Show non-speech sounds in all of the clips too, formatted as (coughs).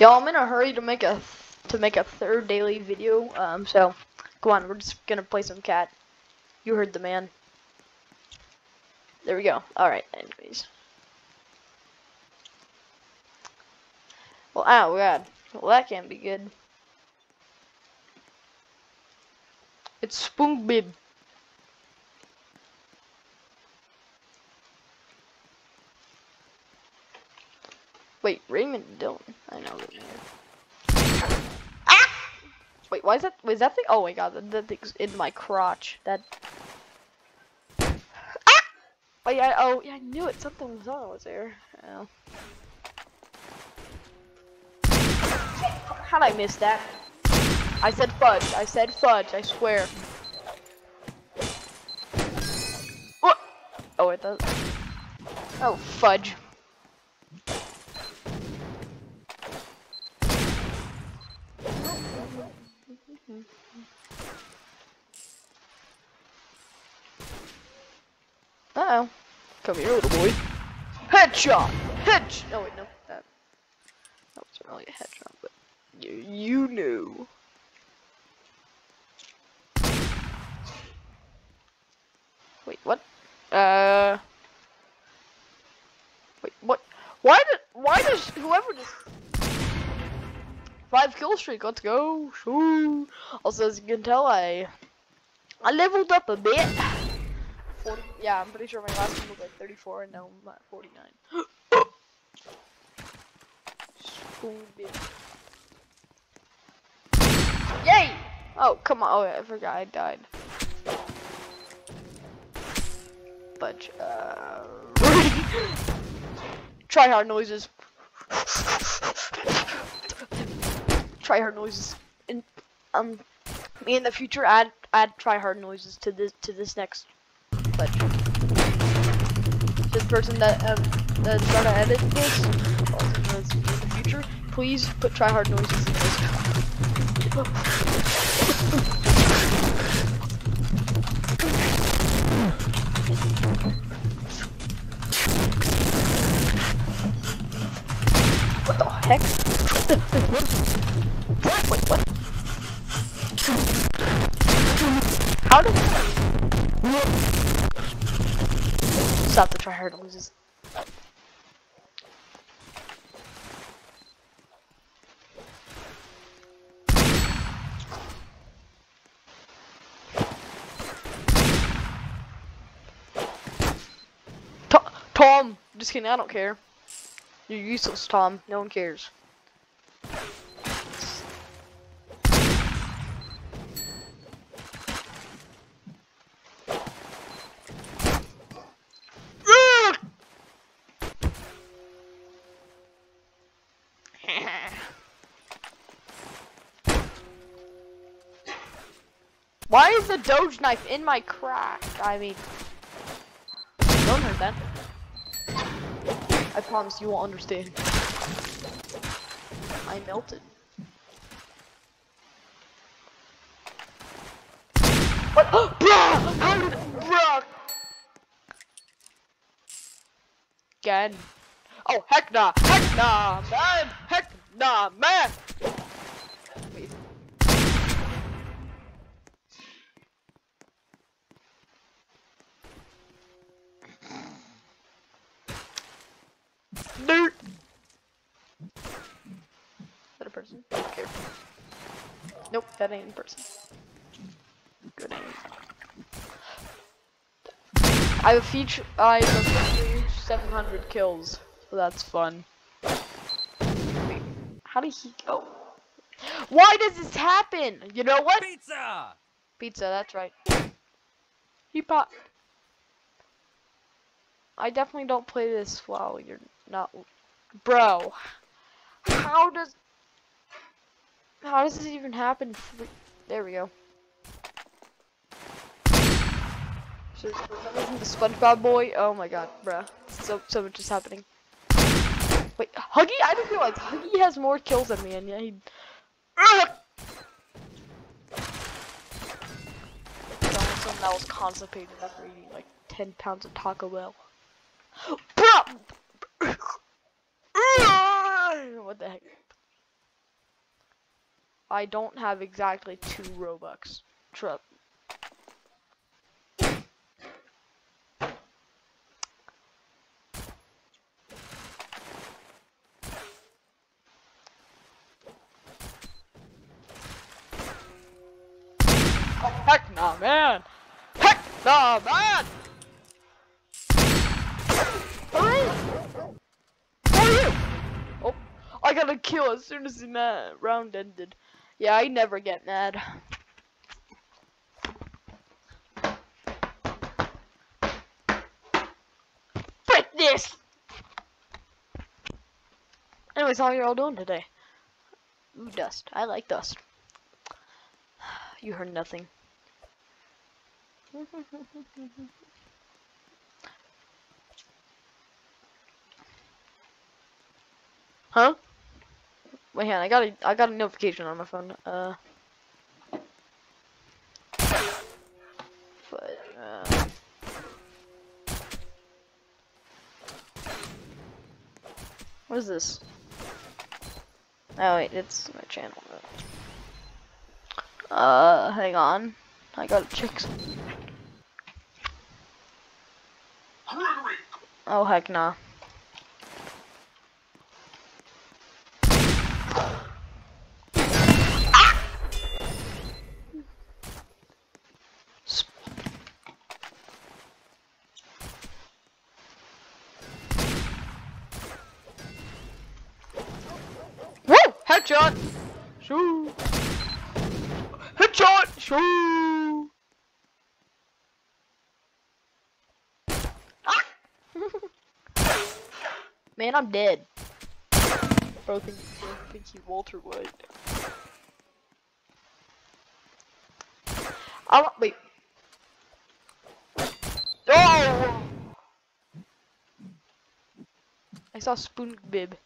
Yo, I'm in a hurry to make a to make a third daily video. Um, so come on, we're just gonna play some Kat. You heard the man. There we go. All right. Anyways. Well, oh god. Well, that can't be good. It's Spunk Bib. Wait, Raymond Dillon. I know. Ah! Wait, why is that? Wait, is that thing? Oh my god, that, that thing's in my crotch. That. Ah! Oh yeah. Oh yeah, I knew it. Something was on. Was there? Oh. How'd I miss that? I said fudge. I said fudge. I swear. What? Oh, it does. Oh, fudge. Uh oh. Come here, little boy. Headshot! Headshot! No, wait, no. That, that wasn't really a headshot, but you, you knew. Wait, what? Uh. Wait, what? Why did? Why does whoever just five kill streak? Let's go. Shoo. Also, as you can tell, I I leveled up a bit. 40, yeah, I'm pretty sure my last one was like 34, and now I'm at 49. (gasps) Yay! Oh, come on. Oh, yeah, I forgot I died. But, uh... (laughs) Try hard noises. (laughs) Try hard noises. In, um, me in the future, add add try hard noises to this to this next pledge. This person that um that's gonna edit this, also in the future, please put try hard noises in this. What the heck? (laughs) Wait, what? How did Stop the tryhard loses. Tom! Just kidding, I don't care. You're useless, Tom. No one cares. Why is the Doge knife in my crack? I mean, don't hurt that. I promise you won't understand. I melted. What? (gasps) Bruh! Bruh? Again. Oh heck nah! Heck nah, man! Heck nah, man! Wait. Dirt. Is that a person? Okay. Nope, that ain't a person. Good aim. I have a feature. I have officially 700 kills, so that's fun. Wait, how did he go? Why does this happen? You know what? Pizza! Pizza, that's right. He popped. I definitely don't play this while you're not, bro. How does, how does this even happen? There we go. The SpongeBob boy. Oh my god, bro. So so much is happening. Wait, Huggy? I didn't realize Huggy has more kills than me, and yeah, he. Someone that was constipated after eating like 10 pounds of Taco Bell. (gasps) (coughs) What the heck? I don't have exactly two Robux. Trust. Oh, heck nah, man! Heck nah, man! Hurry! You? Oh, I got a kill as soon as the round ended. Yeah, I never get mad. Frick this! Anyways, how you all doing today? Ooh, dust. I like dust. (sighs) You heard nothing. (laughs) huh? Wait, hang on, I got a I got a notification on my phone. Uh. Uh. What is this? Oh wait, it's my channel. Uh, hang on. I gotta check. Oh heck nah. Woo! Headshot! Shoo! Headshot! Shoo! (laughs) Ah! Man, I'm dead. Bro, think, bro, think you Walter White. I wait. Oh! I saw Spoon Bib.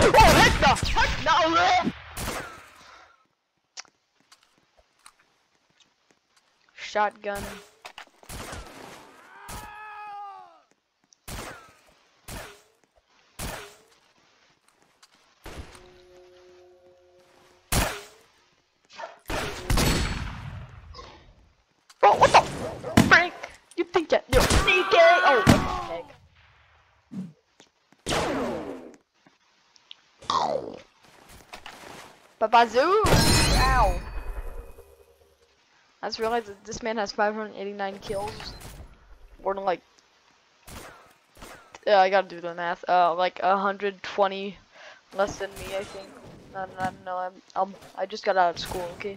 Oh, heck no! Heck no! Shotgun. Bro, what the frick? You think that you're sneaky? Oh, what the heck? Babazoo! Ow! I just realized that this man has 589 kills. More than like. Yeah, I gotta do the math. Uh, like 120 less than me, I think. No, no, no, I'm, I'm, I just got out of school, okay?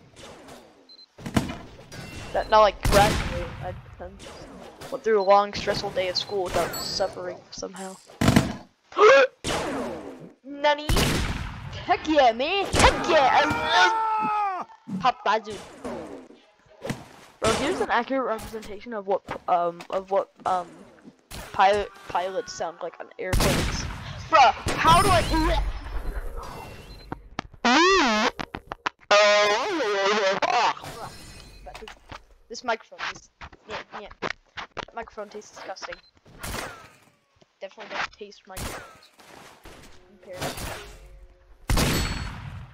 That, not like graduate. I, I went through a long, stressful day at school without suffering somehow. (gasps) Nani? Heck yeah, man! Heck yeah! Pop Bazoo. Here's an accurate representation of what um of what um pilot pilots sound like on airplanes. Bruh, how do I? This microphone is yeah yeah. That microphone tastes disgusting. Definitely don't taste microphones.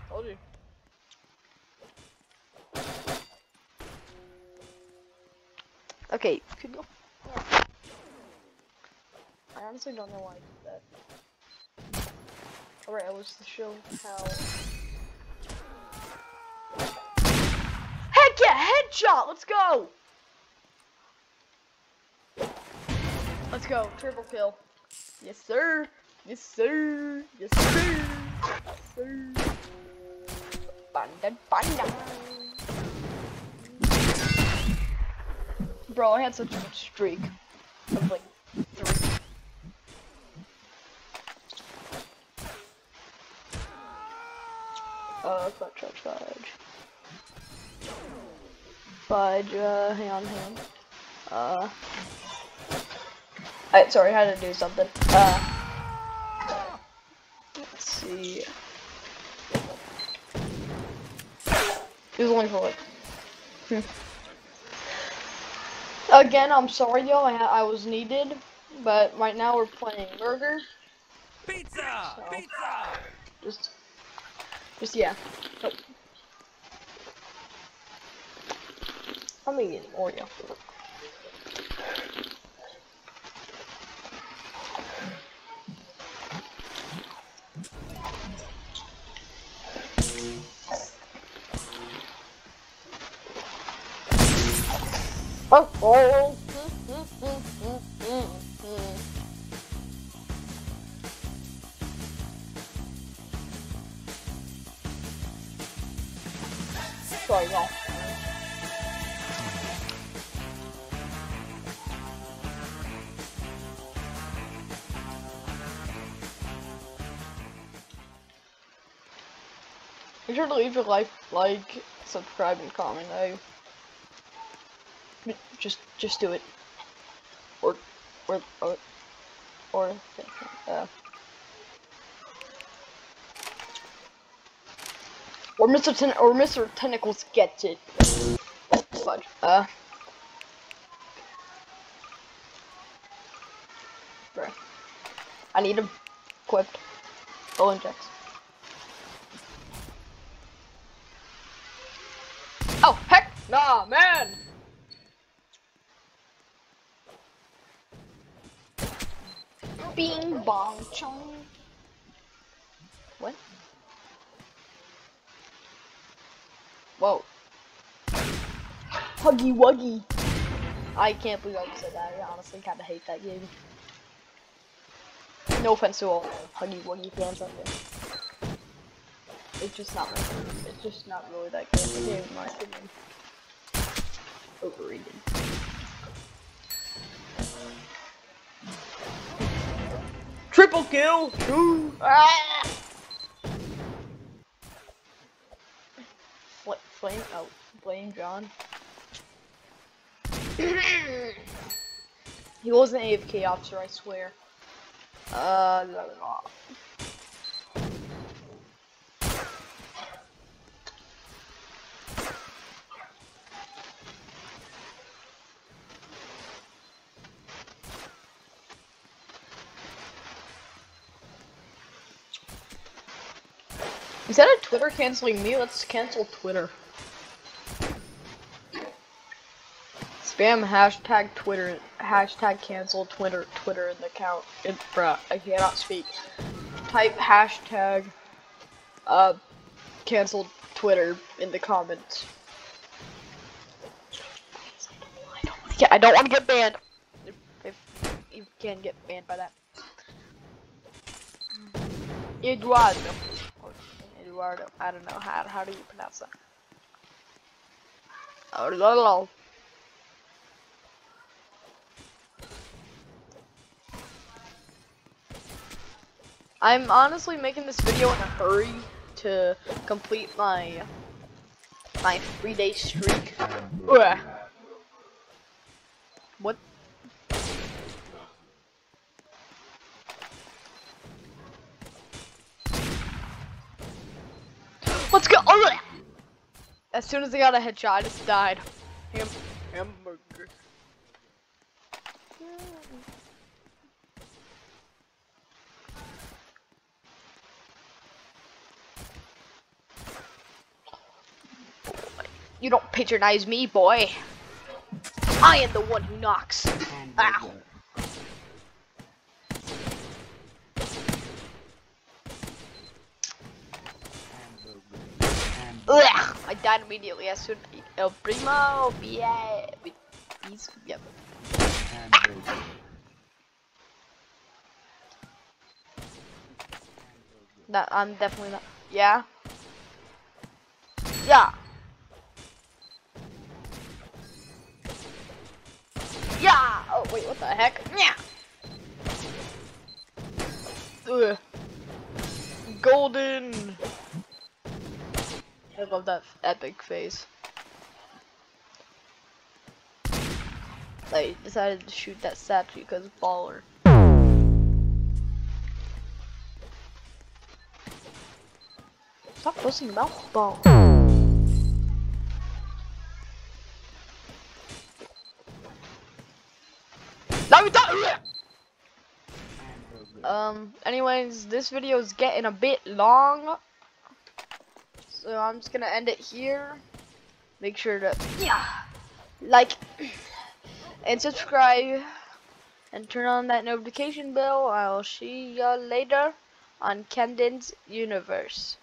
Told you. Okay, could go. Yeah. I honestly don't know why I did that. Alright, I was to show how. Heck yeah, headshot! Let's go! Let's go, triple kill. Yes, sir. Yes, sir. Yes, sir. Yes, sir. Bro, I had such a good streak of like three. Uh, clutch, clutch, fudge. Fudge, uh, hang on, hang on. Uh. I, sorry, I had to do something. Uh. Let's see. It was only for like. Hmm. Again, I'm sorry, yo. I, I was needed, but right now we're playing Burger. Pizza! So- Pizza! Just, just yeah. Nope. I'm an Oreo. Oh. Make sure to leave a like, like, subscribe, and comment. I just, just do it. Or, or, or, or, uh, or Mr. Ten or Mr. Tentacles gets it. Fudge. Uh. Bruh. I need him equipped. Full injects. Oh, heck! Nah, man! Bing bong chong. What? Whoa. Huggy Wuggy. I can't believe I said that. I honestly kind of hate that game. No offense to all Huggy Wuggy fans out there. It's just not. It's just not really that good in my opinion. Overrated. Triple kill! Ooh. Ah! Fl flame out. Oh, blame John. he was an AFK officer, I swear. Uh, la. Instead of Twitter canceling me, let's cancel Twitter. Spam hashtag Twitter, hashtag cancel Twitter, Twitter in the account. It, bruh, I cannot speak. Type hashtag, uh, cancel Twitter in the comments. Yeah, I don't want to get banned. If, if you can get banned by that. Eduardo. Eduardo. I don't know how how do you pronounce that? Oh, lol. I'm honestly making this video in a hurry to complete my my three day streak. What? Let's go! Oh, as soon as I got a headshot, I just died. Ham hamburger. You don't patronize me, boy. I am the one who knocks. Ow. Died immediately as soon El Primo, yeah, he's, yep. No, I'm definitely not. Yeah. Yeah. Yeah. Oh wait, what the heck? Yeah. Ugh. Golden. I love that epic phase. I decided to shoot that statue because baller. Stop posting mouth ball. Um, anyways, this video is getting a bit long. So I'm just gonna end it here. Make sure to yeah, like and subscribe and turn on that notification bell. I'll see ya later on Camdyn's Universe.